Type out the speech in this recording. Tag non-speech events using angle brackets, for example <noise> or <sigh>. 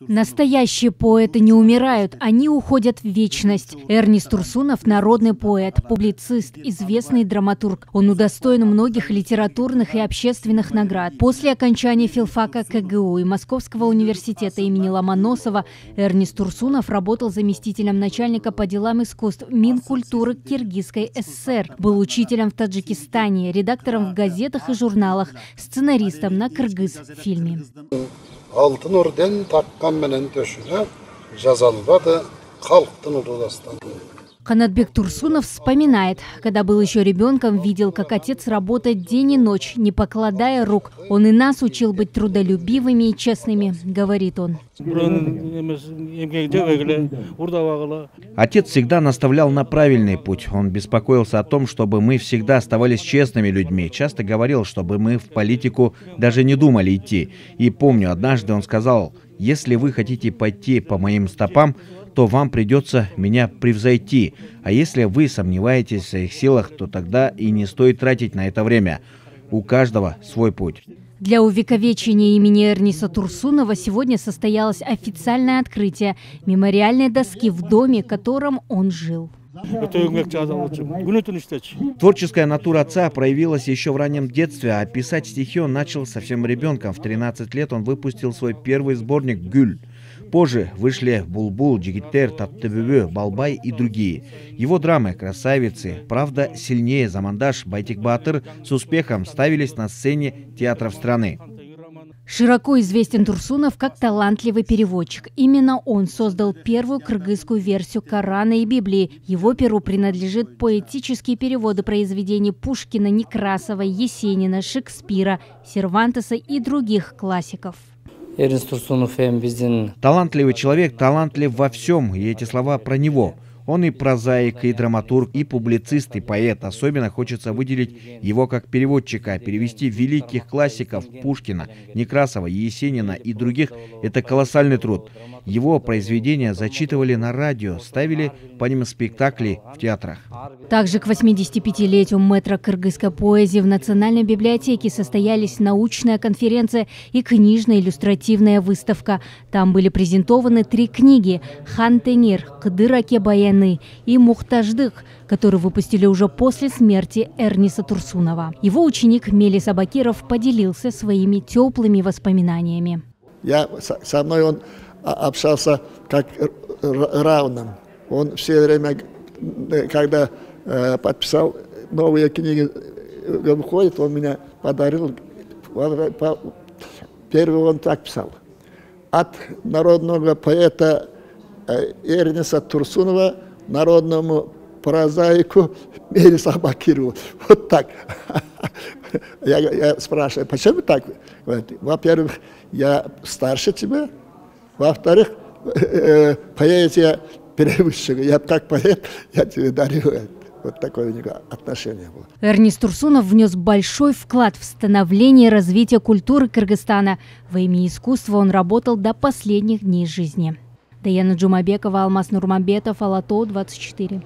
Настоящие поэты не умирают, они уходят в вечность. Эрнест Турсунов – народный поэт, публицист, известный драматург. Он удостоен многих литературных и общественных наград. После окончания филфака КГУ и Московского университета имени Ломоносова Эрнест Турсунов работал заместителем начальника по делам искусств Минкультуры Киргизской ССР. Был учителем в Таджикистане, редактором в газетах и журналах, сценаристом на кыргыз-фильме. алтын орден таққан менен төшіне жазалбады ұлы ырдастан Канатбек Турсунов вспоминает, когда был еще ребенком, видел, как отец работает день и ночь, не покладая рук. Он и нас учил быть трудолюбивыми и честными, говорит он. Отец всегда наставлял на правильный путь. Он беспокоился о том, чтобы мы всегда оставались честными людьми. Часто говорил, чтобы мы в политику даже не думали идти. И помню, однажды он сказал, если вы хотите пойти по моим стопам, то вам придется меня превзойти. А если вы сомневаетесь в своих силах, то тогда и не стоит тратить на это время. У каждого свой путь. Для увековечения имени Эрниса Турсунова сегодня состоялось официальное открытие мемориальной доски в доме, в котором он жил. Творческая натура отца проявилась еще в раннем детстве, а писать стихи он начал совсем ребенком. В 13 лет он выпустил свой первый сборник «Гюль». Позже вышли «Булбул», «Джигитер», «Таптыбүбү», «Балбай» и другие. Его драмы «Красавицы», «Правда сильнее», «Замандаш», «Байтик Батыр» с успехом ставились на сцене театров страны. Широко известен Турсунов как талантливый переводчик. Именно он создал первую кыргызскую версию Корана и Библии. Его перу принадлежит поэтические переводы произведений Пушкина, Некрасова, Есенина, Шекспира, Сервантеса и других классиков. Талантливый человек талантлив во всем, и эти слова про него – он и прозаик, и драматург, и публицист, и поэт. Особенно хочется выделить его как переводчика. Перевести великих классиков Пушкина, Некрасова, Есенина и других – это колоссальный труд. Его произведения зачитывали на радио, ставили по ним спектакли в театрах. Также к 85-летию мэтра кыргызской поэзии в Национальной библиотеке состоялись научная конференция и книжно-иллюстративная выставка. Там были презентованы три книги «Хан Тенир», «Кдыраке Баян» войны и «Мухтаждык», который выпустили уже после смерти Эрниса Турсунова. Его ученик Мелис Абакиров поделился своими теплыми воспоминаниями. Я, со мной он общался как равным. Он все время, когда э, подписал новые книги, э, выходит, он меня подарил. Первый он так писал. От народного поэта Э, Эрнеса Турсунова, народному прозаику Мериса Бакирову. <laughs> Вот так. <laughs> Я, я спрашиваю, почему так? Во-первых, я старше тебя. Во-вторых, э, поэзия превыше. Я как поэт, я тебе дарю. Вот такое у него отношение было. Эрнест Турсунов внес большой вклад в становление и развитие культуры Кыргызстана. Во имя искусства он работал до последних дней жизни. Даяна Джумабекова, Алмаз Нурмамбетов, Алато, 24.